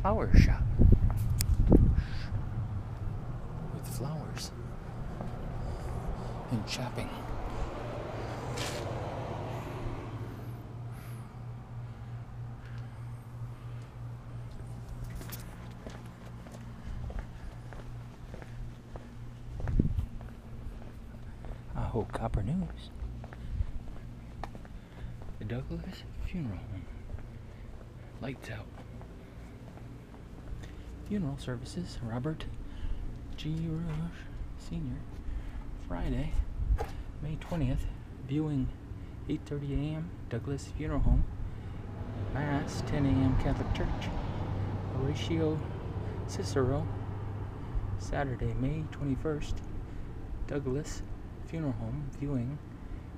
flower shop with flowers and shopping. Ajo Copper News. The Douglass Funeral Home. Lights out. Funeral services. Robert G. Rush Sr. Friday, May 20th. Viewing 8:30 a.m. Douglass Funeral Home. Mass 10 a.m. Catholic Church. Horatio Cicero. Saturday, May 21st. Douglass Funeral Home viewing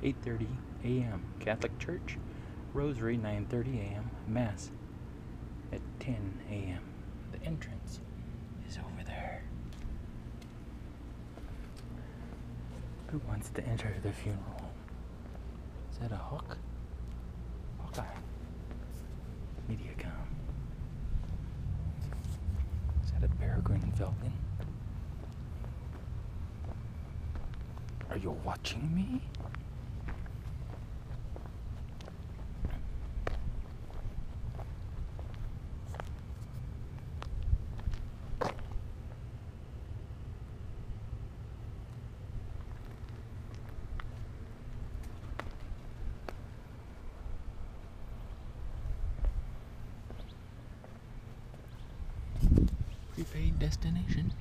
8:30 a.m. Catholic Church Rosary 9:30 a.m. Mass at 10 a.m. The entrance is over there. Who wants to enter the funeral home? Is that a hawk? Hawkeye. Mediacom. Is that a peregrine falcon? Are you watching me? prepaid destination.